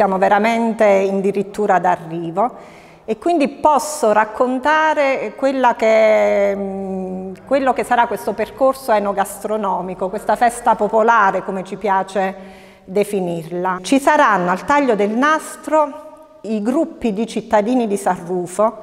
Siamo veramente addirittura d'arrivo e quindi posso raccontare che, quello che sarà questo percorso enogastronomico, questa festa popolare come ci piace definirla. Ci saranno al taglio del nastro i gruppi di cittadini di San Rufo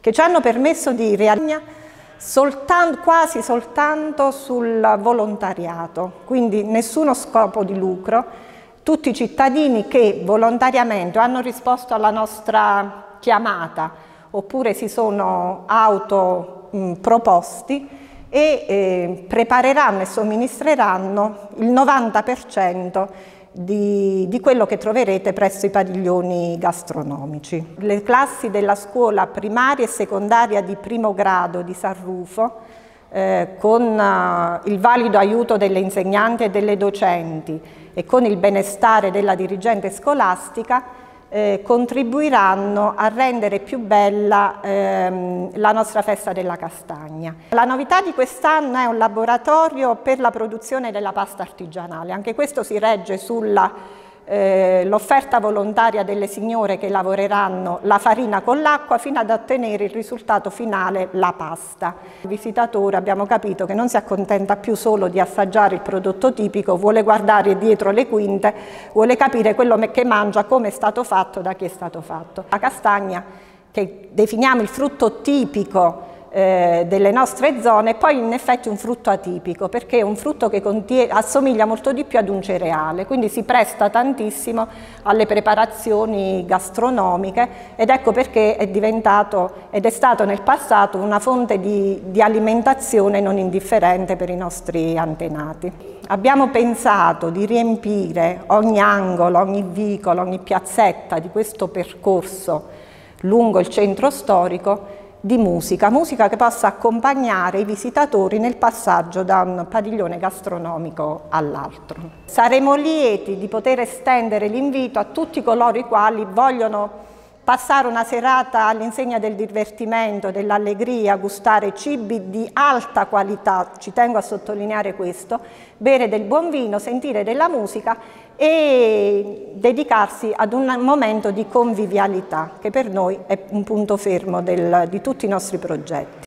che ci hanno permesso di realizzare soltanto, quasi soltanto sul volontariato, quindi nessuno scopo di lucro, tutti i cittadini che volontariamente hanno risposto alla nostra chiamata oppure si sono autoproposti e eh, prepareranno e somministreranno il 90% di, di, quello che troverete presso i padiglioni gastronomici. Le classi della scuola primaria e secondaria di primo grado di San Rufo eh, con uh, il valido aiuto delle insegnanti e delle docenti e con il benestare della dirigente scolastica eh, contribuiranno a rendere più bella ehm, la nostra festa della castagna. La novità di quest'anno è un laboratorio per la produzione della pasta artigianale, anche questo si regge sulla eh, l'offerta volontaria delle signore che lavoreranno la farina con l'acqua fino ad ottenere il risultato finale, la pasta. Il visitatore abbiamo capito che non si accontenta più solo di assaggiare il prodotto tipico, vuole guardare dietro le quinte, vuole capire quello che mangia, come è stato fatto, da chi è stato fatto. La castagna, che definiamo il frutto tipico eh, delle nostre zone, poi in effetti un frutto atipico, perché è un frutto che contiene, assomiglia molto di più ad un cereale, quindi si presta tantissimo alle preparazioni gastronomiche ed ecco perché è diventato ed è stato nel passato una fonte di, di alimentazione non indifferente per i nostri antenati. Abbiamo pensato di riempire ogni angolo, ogni vicolo, ogni piazzetta di questo percorso lungo il centro storico di musica, musica che possa accompagnare i visitatori nel passaggio da un padiglione gastronomico all'altro. Saremo lieti di poter estendere l'invito a tutti coloro i quali vogliono passare una serata all'insegna del divertimento, dell'allegria, gustare cibi di alta qualità, ci tengo a sottolineare questo, bere del buon vino, sentire della musica e dedicarsi ad un momento di convivialità che per noi è un punto fermo del, di tutti i nostri progetti.